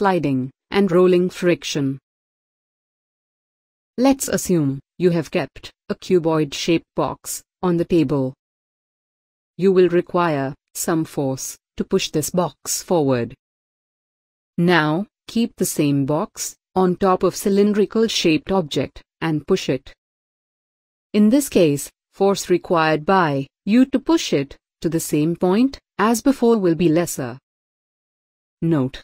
sliding and rolling friction. Let's assume you have kept a cuboid shaped box on the table. You will require some force to push this box forward. Now, keep the same box on top of cylindrical shaped object and push it. In this case, force required by you to push it to the same point as before will be lesser. Note.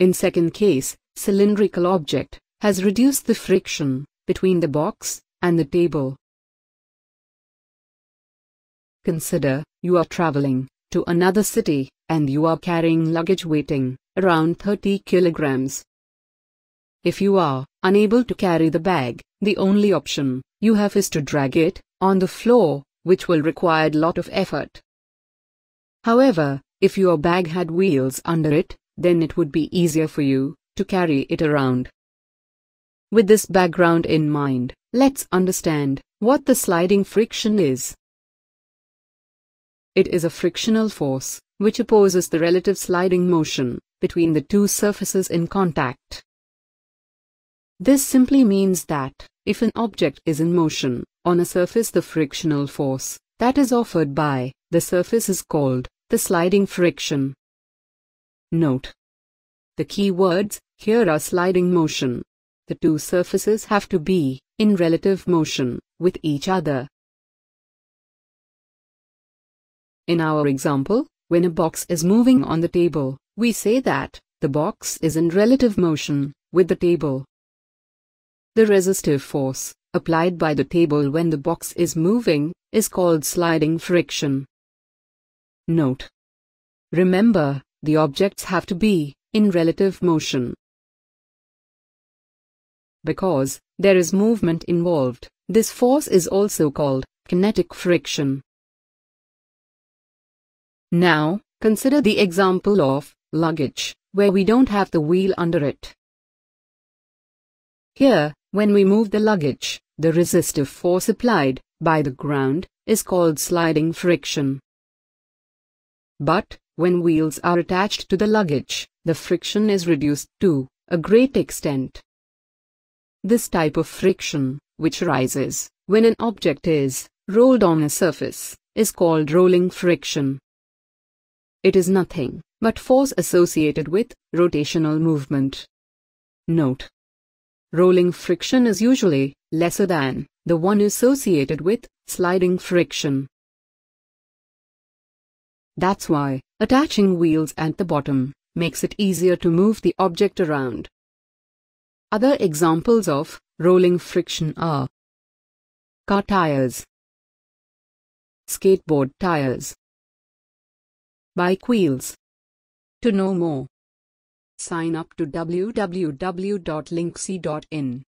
In second case, cylindrical object has reduced the friction between the box and the table. Consider, you are traveling to another city and you are carrying luggage weighing around 30 kilograms. If you are unable to carry the bag, the only option you have is to drag it on the floor, which will require a lot of effort. However, if your bag had wheels under it, then it would be easier for you to carry it around. With this background in mind, let's understand what the sliding friction is. It is a frictional force, which opposes the relative sliding motion between the two surfaces in contact. This simply means that, if an object is in motion, on a surface the frictional force that is offered by the surface is called the sliding friction. Note. The key words here are sliding motion. The two surfaces have to be in relative motion with each other. In our example, when a box is moving on the table, we say that the box is in relative motion with the table. The resistive force applied by the table when the box is moving is called sliding friction. Note. Remember, the objects have to be in relative motion. Because there is movement involved, this force is also called kinetic friction. Now, consider the example of luggage, where we don't have the wheel under it. Here, when we move the luggage, the resistive force applied by the ground is called sliding friction. But, when wheels are attached to the luggage, the friction is reduced to a great extent. This type of friction, which rises when an object is rolled on a surface, is called rolling friction. It is nothing but force associated with rotational movement. Note. Rolling friction is usually lesser than the one associated with sliding friction. That's why attaching wheels at the bottom makes it easier to move the object around. Other examples of rolling friction are car tires, skateboard tires, Bike wheels. To know more, sign up to www.lynxe.in.